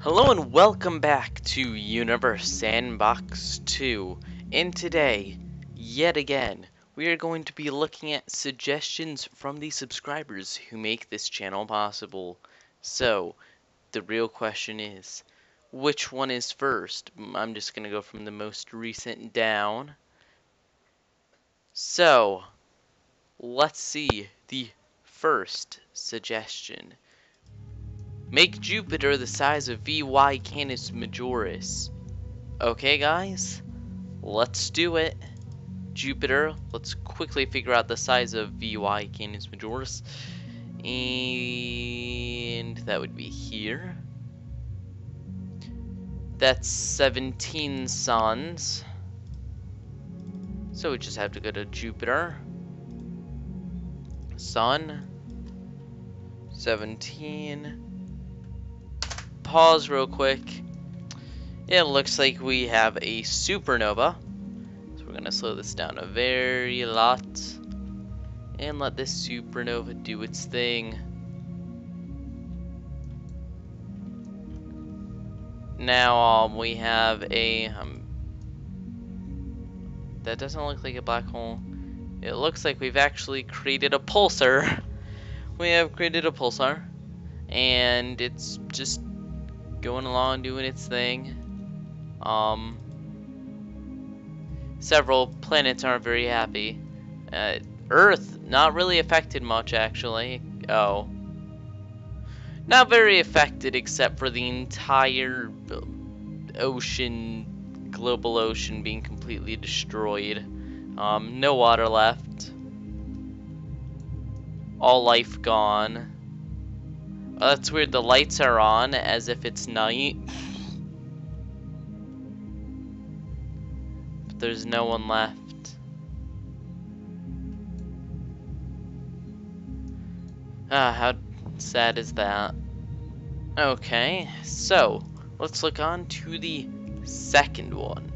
Hello and welcome back to Universe Sandbox 2 and today, yet again, we are going to be looking at suggestions from the subscribers who make this channel possible. So, the real question is, which one is first? I'm just going to go from the most recent down. So, let's see the first suggestion. Make Jupiter the size of VY Canis Majoris. Okay, guys? Let's do it. Jupiter, let's quickly figure out the size of VY Canis Majoris. And that would be here. That's 17 suns. So we just have to go to Jupiter. Sun. 17 pause real quick. It looks like we have a supernova. So we're going to slow this down a very lot. And let this supernova do its thing. Now um, we have a... Um, that doesn't look like a black hole. It looks like we've actually created a pulsar. we have created a pulsar. And it's just going along doing its thing. Um, several planets aren't very happy. Uh, Earth, not really affected much actually. Oh. Not very affected except for the entire ocean, global ocean being completely destroyed. Um, no water left. All life gone. Oh, that's weird. The lights are on as if it's night. But there's no one left. Ah, how sad is that? Okay, so let's look on to the second one.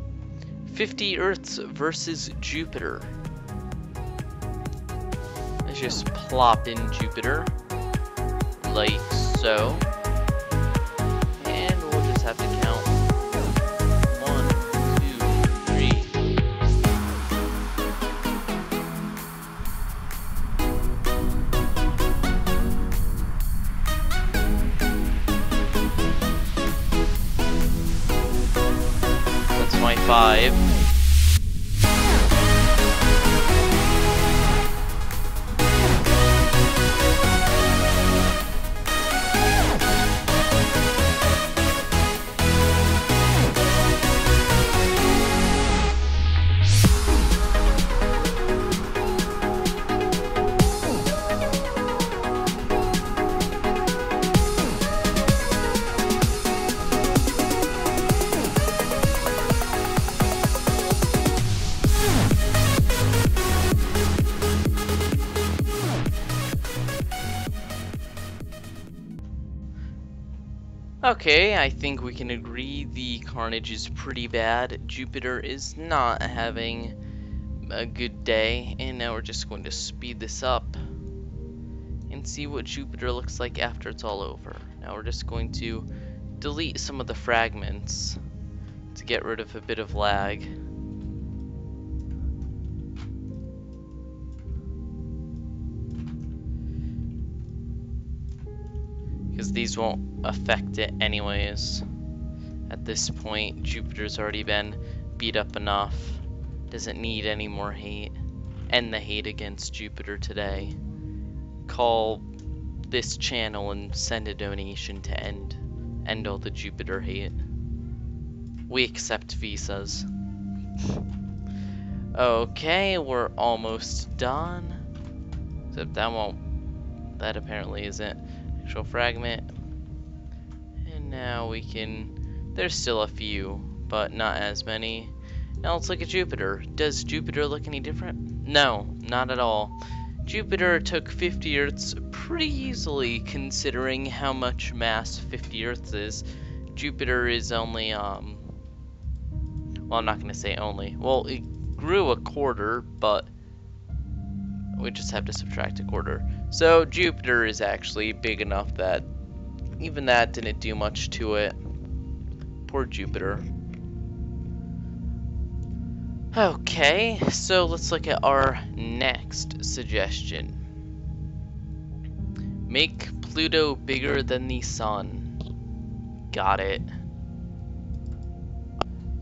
50 Earths versus Jupiter. Let's just plop in Jupiter like so. Okay, I think we can agree the carnage is pretty bad. Jupiter is not having a good day, and now we're just going to speed this up and see what Jupiter looks like after it's all over. Now we're just going to delete some of the fragments to get rid of a bit of lag. These won't affect it anyways. At this point, Jupiter's already been beat up enough. Doesn't need any more hate. End the hate against Jupiter today. Call this channel and send a donation to end end all the Jupiter hate. We accept visas. Okay, we're almost done. Except that won't that apparently isn't actual fragment. And now we can, there's still a few, but not as many. Now let's look at Jupiter. Does Jupiter look any different? No, not at all. Jupiter took 50 Earths pretty easily considering how much mass 50 Earths is. Jupiter is only, um, well I'm not going to say only. Well, it grew a quarter, but we just have to subtract a quarter. So Jupiter is actually big enough that even that didn't do much to it. Poor Jupiter. Okay, so let's look at our next suggestion. Make Pluto bigger than the Sun. Got it.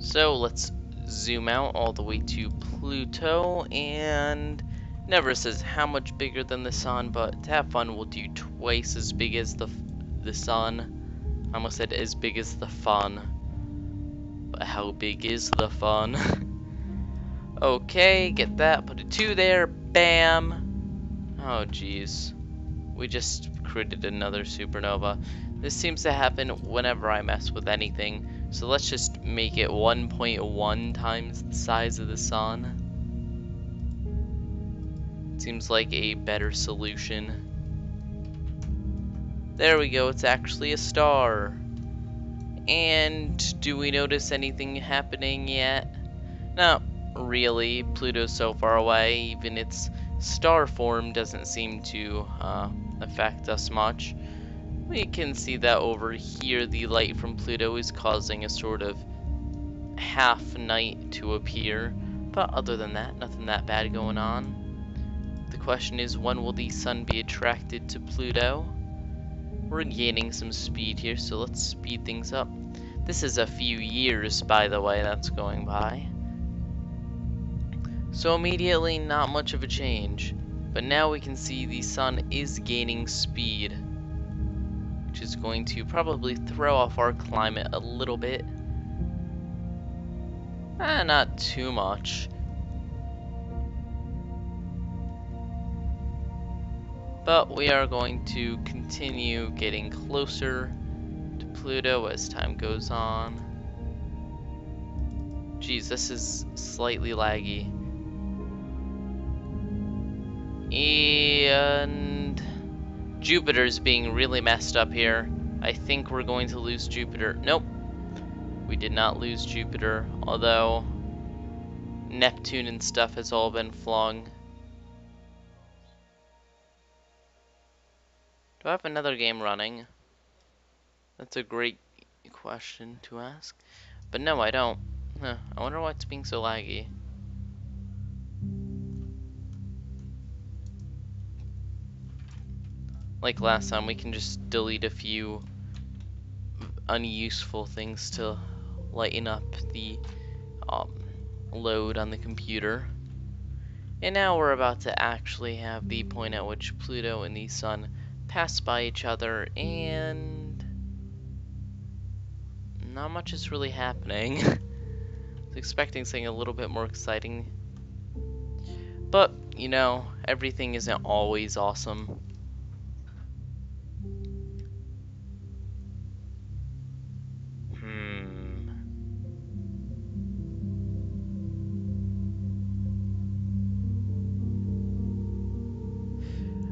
So let's zoom out all the way to Pluto and never says how much bigger than the sun but to have fun we'll do twice as big as the the sun. I almost said as big as the fun. But how big is the fun? Okay get that put a two there bam. Oh jeez. We just created another supernova. This seems to happen whenever I mess with anything. So let's just make it 1.1 times the size of the sun. Seems like a better solution. There we go, it's actually a star. And do we notice anything happening yet? Not really. Pluto's so far away, even its star form doesn't seem to uh, affect us much. We can see that over here the light from Pluto is causing a sort of half night to appear. But other than that, nothing that bad going on. The question is when will the sun be attracted to Pluto? We're gaining some speed here, so let's speed things up. This is a few years, by the way, that's going by. So immediately, not much of a change. But now we can see the sun is gaining speed which is going to probably throw off our climate a little bit. Eh, not too much. But we are going to continue getting closer to Pluto as time goes on. Geez, this is slightly laggy. And Jupiter's being really messed up here. I think we're going to lose Jupiter. Nope. We did not lose Jupiter, although Neptune and stuff has all been flung. Do I have another game running? That's a great question to ask. But no, I don't. Huh, I wonder why it's being so laggy. like last time, we can just delete a few unuseful things to lighten up the um, load on the computer. And now we're about to actually have the point at which Pluto and the Sun pass by each other, and not much is really happening. I was expecting something a little bit more exciting. But, you know, everything isn't always awesome.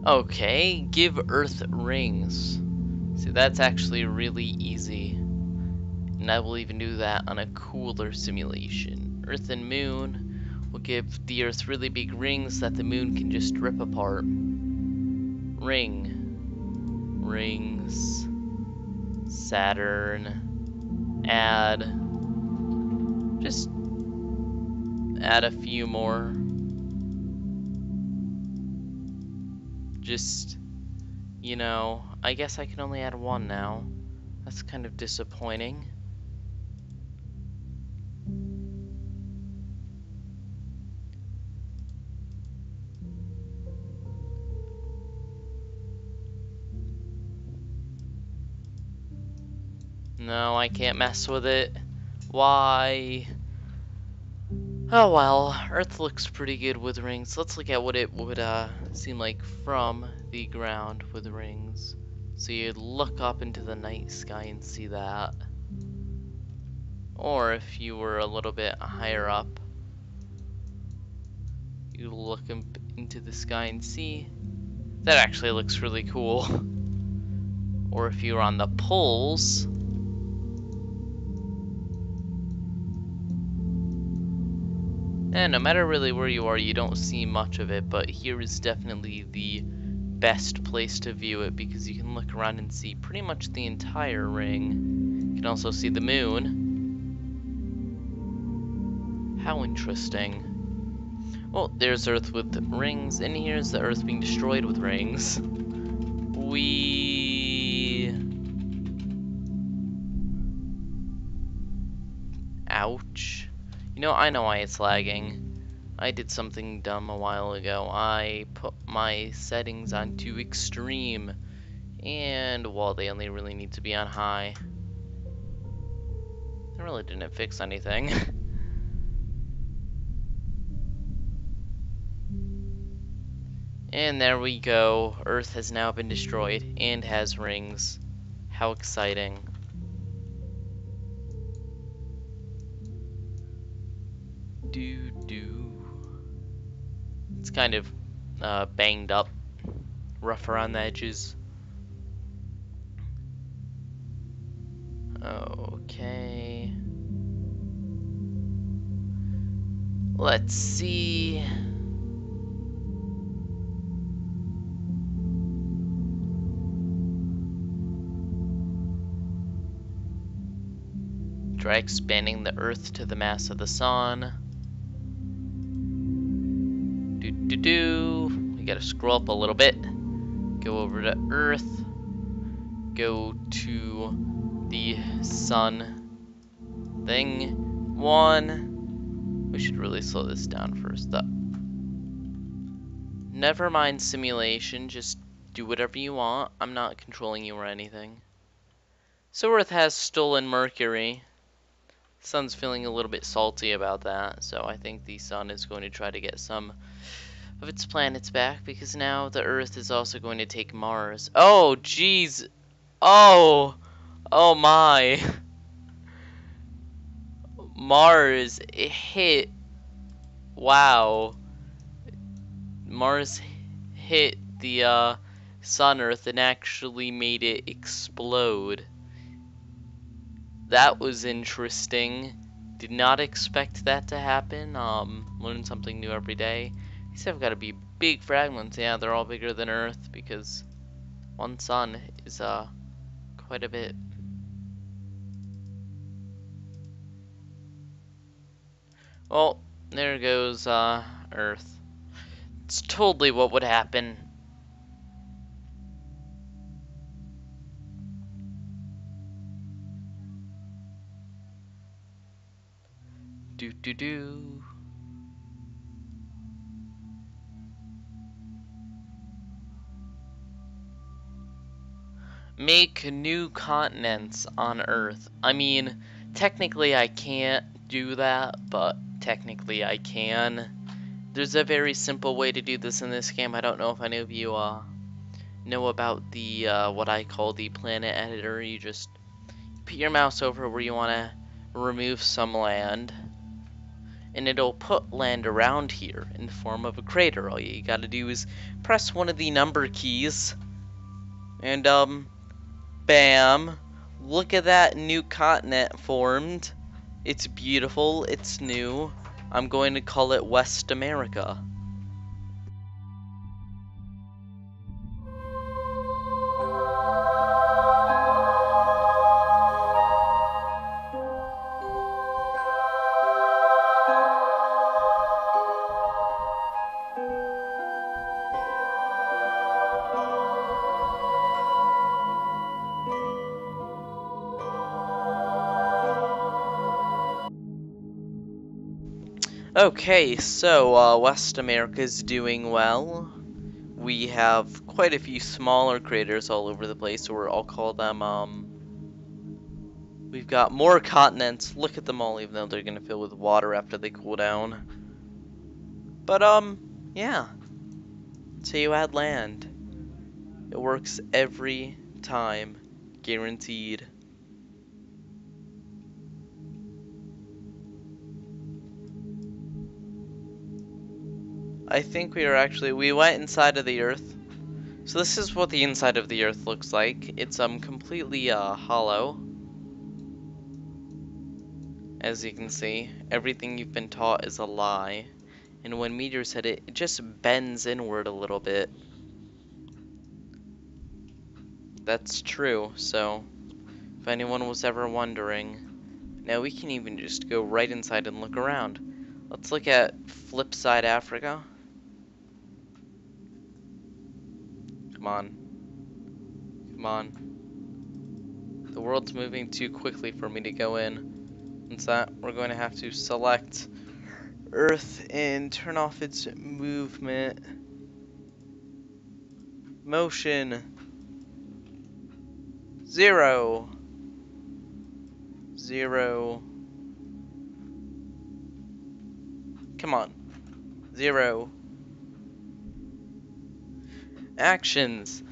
Okay, give Earth rings. See, that's actually really easy. And I will even do that on a cooler simulation. Earth and Moon will give the Earth really big rings that the Moon can just rip apart. Ring. Rings. Saturn. Add. Just add a few more. Just, you know, I guess I can only add one now. That's kind of disappointing. No, I can't mess with it. Why? Oh well, Earth looks pretty good with rings. Let's look at what it would uh, seem like from the ground with rings. So you'd look up into the night sky and see that. Or if you were a little bit higher up, you look up into the sky and see. That actually looks really cool. or if you were on the poles, And no matter really where you are, you don't see much of it, but here is definitely the best place to view it because you can look around and see pretty much the entire ring. You can also see the moon. How interesting. Well, there's Earth with rings, and here's the Earth being destroyed with rings. We... Ouch. You know, I know why it's lagging. I did something dumb a while ago. I put my settings on too extreme. And, well, they only really need to be on high. That really didn't fix anything. and there we go. Earth has now been destroyed and has rings. How exciting. Do do. It's kind of uh, banged up, rough around the edges. Okay. Let's see. Try expanding the Earth to the mass of the Sun. Do do. We gotta scroll up a little bit. Go over to Earth. Go to the Sun thing. One. We should really slow this down first up. Never mind simulation, just do whatever you want. I'm not controlling you or anything. So Earth has stolen Mercury. Sun's feeling a little bit salty about that, so I think the Sun is going to try to get some of its planets back because now the Earth is also going to take Mars. Oh, jeez. Oh. Oh my. Mars it hit. Wow. Mars hit the uh, Sun Earth and actually made it explode. That was interesting. Did not expect that to happen. Um, learn something new every day. These have got to be big fragments. Yeah, they're all bigger than Earth because one sun is uh quite a bit. Well, there goes uh, Earth. It's totally what would happen. Do do do. Make new continents on Earth. I mean, technically I can't do that, but technically I can. There's a very simple way to do this in this game. I don't know if any of you uh, know about the uh, what I call the planet editor. You just put your mouse over where you want to remove some land and it'll put land around here in the form of a crater. All you gotta do is press one of the number keys and um bam. Look at that new continent formed. It's beautiful. It's new. I'm going to call it West America Okay, so uh, West America is doing well. We have quite a few smaller craters all over the place, or I'll call them, um... We've got more continents. Look at them all, even though they're gonna fill with water after they cool down. But, um, yeah. So you add land. It works every time. Guaranteed. I think we are actually, we went inside of the earth. So this is what the inside of the earth looks like. It's um completely uh, hollow. As you can see, everything you've been taught is a lie. And when meteors hit it, it just bends inward a little bit. That's true, so if anyone was ever wondering, now we can even just go right inside and look around. Let's look at Flipside Africa. On. Come on. The world's moving too quickly for me to go in. What's that? We're going to have to select Earth and turn off its movement. Motion. Zero. Zero. Come on. Zero. Actions.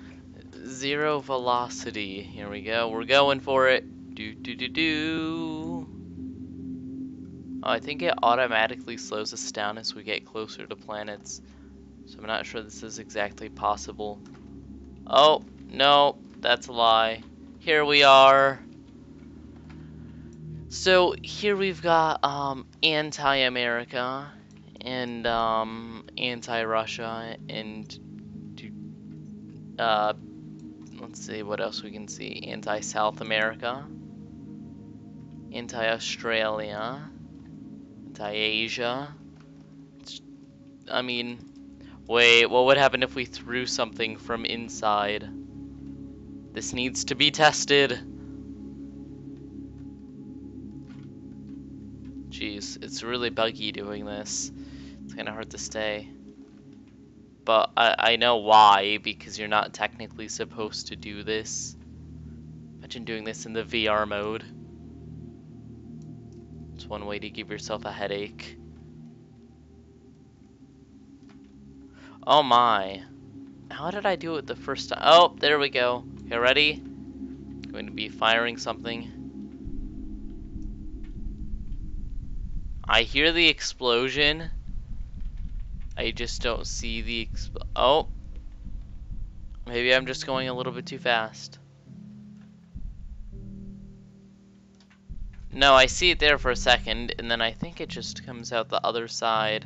Zero velocity. Here we go. We're going for it. Do do do do. Oh, I think it automatically slows us down as we get closer to planets. So I'm not sure this is exactly possible. Oh, no, that's a lie. Here we are. So here we've got um, anti-America and um, anti-Russia and uh, let's see what else we can see. Anti-South America, anti-Australia, anti-Asia. I mean, wait, what would happen if we threw something from inside? This needs to be tested. Jeez, it's really buggy doing this. It's kind of hard to stay. But I, I know why, because you're not technically supposed to do this. Imagine doing this in the VR mode. It's one way to give yourself a headache. Oh my. How did I do it the first time? Oh, there we go. Okay, ready? Going to be firing something. I hear the explosion. I just don't see the Oh. Maybe I'm just going a little bit too fast. No, I see it there for a second, and then I think it just comes out the other side.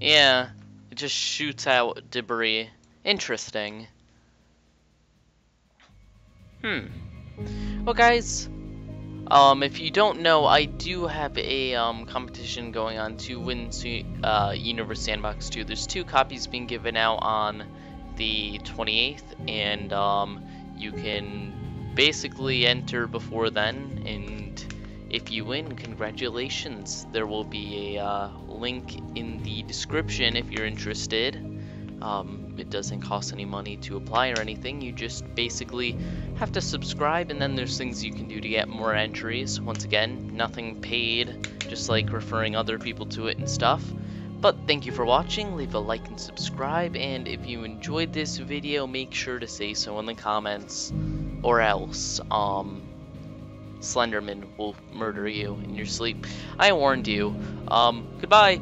Yeah, it just shoots out debris. Interesting. Hmm. Well, guys, um, if you don't know, I do have a um, competition going on to win uh, Universe Sandbox 2. There's two copies being given out on the 28th, and um, you can basically enter before then. And if you win, congratulations. There will be a uh, link in the description if you're interested. Um, it doesn't cost any money to apply or anything. You just basically have to subscribe and then there's things you can do to get more entries. Once again, nothing paid, just like referring other people to it and stuff. But thank you for watching, leave a like and subscribe, and if you enjoyed this video, make sure to say so in the comments, or else, um, Slenderman will murder you in your sleep. I warned you. Um, goodbye!